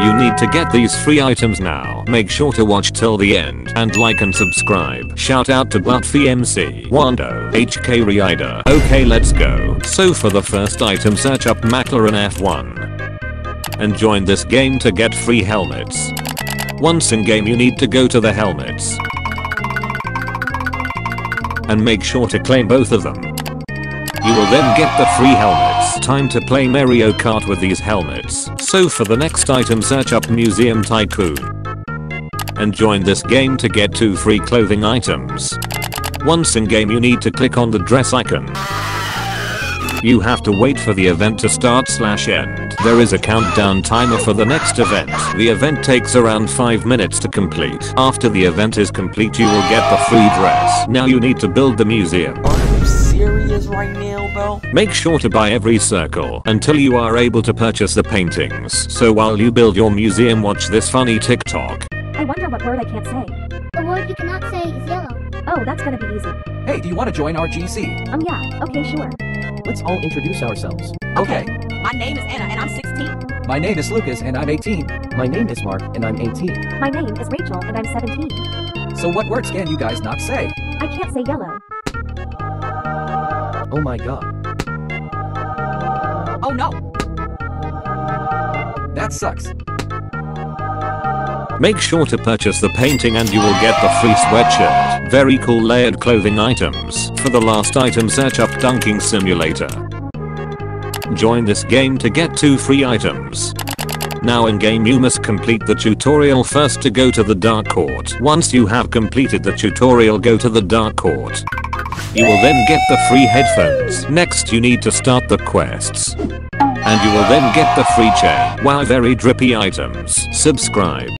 You need to get these free items now. Make sure to watch till the end and like and subscribe. Shout out to Buttfee MC, Wando, HK Rider. Okay let's go. So for the first item search up McLaren F1. And join this game to get free helmets. Once in game you need to go to the helmets. And make sure to claim both of them. You will then get the free helmets. Time to play Mario Kart with these helmets. So for the next item search up Museum Tycoon. And join this game to get 2 free clothing items. Once in game you need to click on the dress icon. You have to wait for the event to start slash end. There is a countdown timer for the next event. The event takes around 5 minutes to complete. After the event is complete you will get the free dress. Now you need to build the museum. Are right now, bro? Make sure to buy every circle until you are able to purchase the paintings. So while you build your museum watch this funny TikTok. I wonder what word I can't say. The word you cannot say is yellow. Oh, that's gonna be easy. Hey, do you want to join our GC? Um, yeah, okay, sure. Let's all introduce ourselves. Okay. My name is Anna and I'm 16. My name is Lucas and I'm 18. My name is Mark and I'm 18. My name is Rachel and I'm 17. So what words can you guys not say? I can't say yellow. Oh my god. Oh no. That sucks. Make sure to purchase the painting and you will get the free sweatshirt. Very cool layered clothing items. For the last item search up Dunking Simulator. Join this game to get 2 free items. Now in game you must complete the tutorial first to go to the Dark Court. Once you have completed the tutorial go to the Dark Court. You will then get the free headphones. Next you need to start the quests. And you will then get the free chair. Wow very drippy items. Subscribe.